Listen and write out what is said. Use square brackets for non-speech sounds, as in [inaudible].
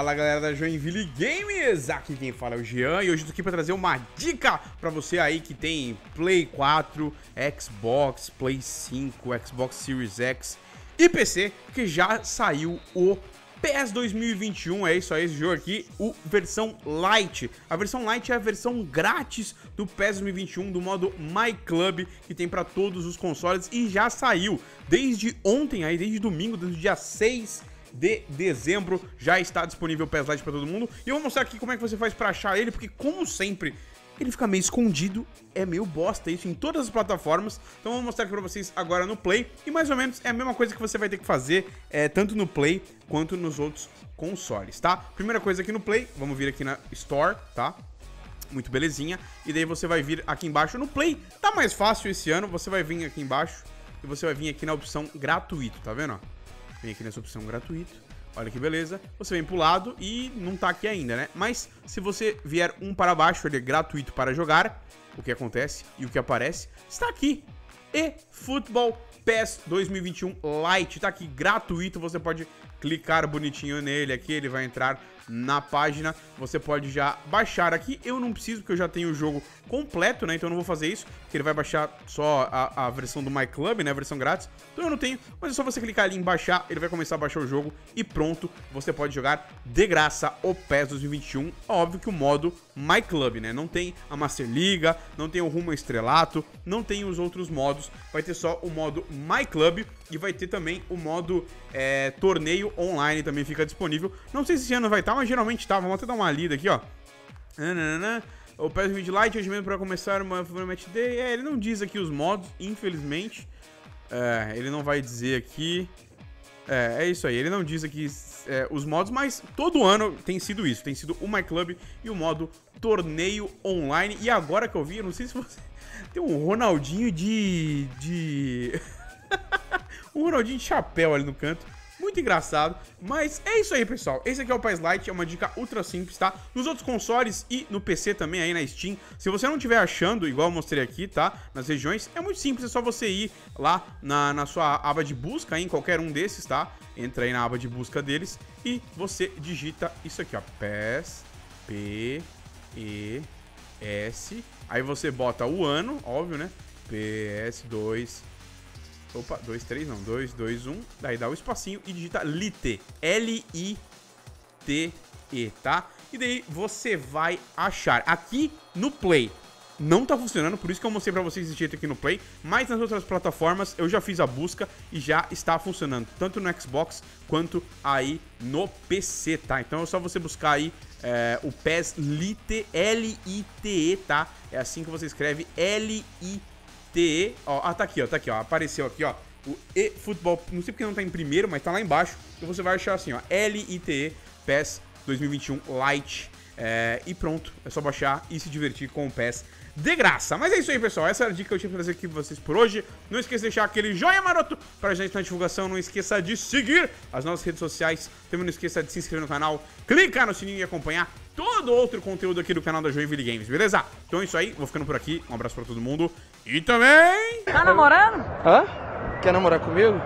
Fala galera da Joinville Games, aqui quem fala é o Jean e hoje eu tô aqui pra trazer uma dica pra você aí que tem Play 4, Xbox, Play 5, Xbox Series X e PC, que já saiu o PES 2021, é isso aí, esse jogo aqui, o versão Lite. A versão Lite é a versão grátis do PES 2021, do modo My Club, que tem pra todos os consoles e já saiu desde ontem aí, desde domingo, desde o dia 6 de dezembro já está disponível o PES Lite para todo mundo. E eu vou mostrar aqui como é que você faz para achar ele, porque como sempre, ele fica meio escondido, é meio bosta isso em todas as plataformas. Então eu vou mostrar aqui para vocês agora no Play. E mais ou menos é a mesma coisa que você vai ter que fazer, é, tanto no Play quanto nos outros consoles, tá? Primeira coisa aqui no Play, vamos vir aqui na Store, tá? Muito belezinha. E daí você vai vir aqui embaixo no Play. Tá mais fácil esse ano, você vai vir aqui embaixo e você vai vir aqui na opção gratuito, tá vendo? Ó? Vem aqui nessa opção gratuito. Olha que beleza. Você vem pro lado e não tá aqui ainda, né? Mas se você vier um para baixo, ele é gratuito para jogar. O que acontece e o que aparece está aqui. E Futebol PES 2021 Lite. Tá aqui gratuito. Você pode clicar bonitinho nele aqui. Ele vai entrar na página. Você pode já baixar aqui. Eu não preciso, porque eu já tenho o jogo completo, né? Então eu não vou fazer isso, porque ele vai baixar só a, a versão do My Club, né? A versão grátis. Então eu não tenho, mas é só você clicar ali em baixar, ele vai começar a baixar o jogo e pronto, você pode jogar de graça o PES 2021. Óbvio que o modo My Club, né? Não tem a Master Liga, não tem o Rumo Estrelato, não tem os outros modos, vai ter só o modo My Club e vai ter também o modo é, torneio online também fica disponível. Não sei se esse ano vai estar, mas geralmente tá. Vamos até dar uma lida aqui, ó. O PES Mid Lite hoje mesmo para começar uma Match Day. É, ele não diz aqui os modos, infelizmente. É, ele não vai dizer aqui. É, é isso aí. Ele não diz aqui é, os modos, mas todo ano tem sido isso. Tem sido o My Club e o modo torneio online. E agora que eu vi, eu não sei se você. [laughs] Tem um Ronaldinho de. de. [laughs] um Ronaldinho de chapéu ali no canto muito engraçado. Mas é isso aí, pessoal. Esse aqui é o PES Lite, é uma dica ultra simples, tá? Nos outros consoles e no PC também, aí na Steam. Se você não estiver achando, igual eu mostrei aqui, tá? Nas regiões, é muito simples, é só você ir lá na, na sua aba de busca, em qualquer um desses, tá? Entra aí na aba de busca deles e você digita isso aqui, ó. PES, P, E, S. Aí você bota o ano, óbvio, né? PS2 Opa, 2, 3 não, 2, 2, 1. Daí dá o espacinho e digita Lite. L-I-T-E, tá? E daí você vai achar. Aqui no Play não tá funcionando, por isso que eu mostrei pra vocês esse jeito aqui no Play. Mas nas outras plataformas eu já fiz a busca e já está funcionando. Tanto no Xbox quanto aí no PC, tá? Então é só você buscar aí é, o PES Lite, L-I-T-E, tá? É assim que você escreve L-I-T-E. TE, ó, ah, tá aqui, ó, tá aqui, ó, apareceu aqui, ó, o eFootball, não sei porque não tá em primeiro, mas tá lá embaixo, e você vai achar assim, ó, L-I-T-E PES 2021 Lite, é, e pronto, é só baixar e se divertir com o PES de graça. Mas é isso aí, pessoal. Essa era a dica que eu tinha pra trazer aqui pra vocês por hoje. Não esqueça de deixar aquele joinha maroto pra gente na divulgação. Não esqueça de seguir as nossas redes sociais. Também não esqueça de se inscrever no canal, clicar no sininho e acompanhar todo outro conteúdo aqui do canal da Joinville Games, beleza? Então é isso aí. Vou ficando por aqui. Um abraço pra todo mundo. E também... Tá namorando? Hã? Quer namorar comigo?